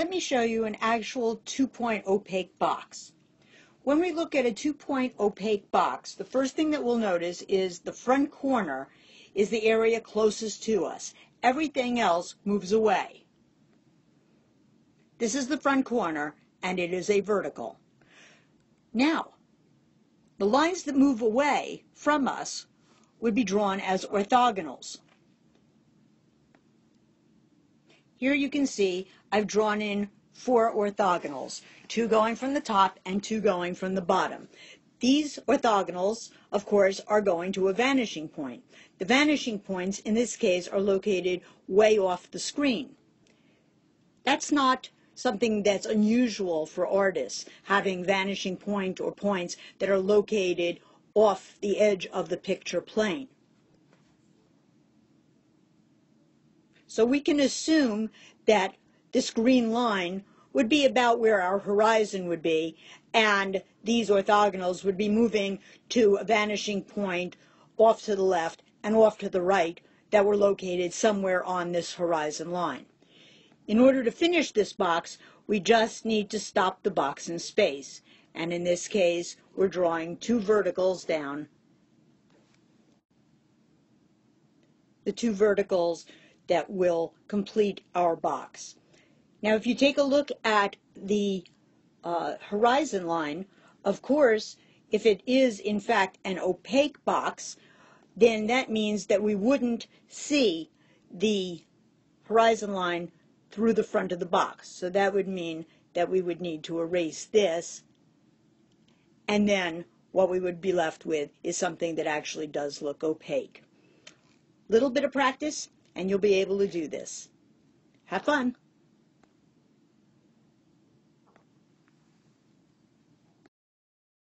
let me show you an actual two-point opaque box. When we look at a two-point opaque box, the first thing that we'll notice is the front corner is the area closest to us. Everything else moves away. This is the front corner, and it is a vertical. Now, the lines that move away from us would be drawn as orthogonals. Here you can see I've drawn in four orthogonals, two going from the top and two going from the bottom. These orthogonals, of course, are going to a vanishing point. The vanishing points, in this case, are located way off the screen. That's not something that's unusual for artists, having vanishing point or points that are located off the edge of the picture plane. So we can assume that this green line would be about where our horizon would be, and these orthogonals would be moving to a vanishing point off to the left and off to the right that were located somewhere on this horizon line. In order to finish this box, we just need to stop the box in space. And in this case, we're drawing two verticals down. The two verticals that will complete our box. Now, if you take a look at the uh, horizon line, of course, if it is in fact an opaque box, then that means that we wouldn't see the horizon line through the front of the box. So that would mean that we would need to erase this, and then what we would be left with is something that actually does look opaque. Little bit of practice, and you'll be able to do this. Have fun!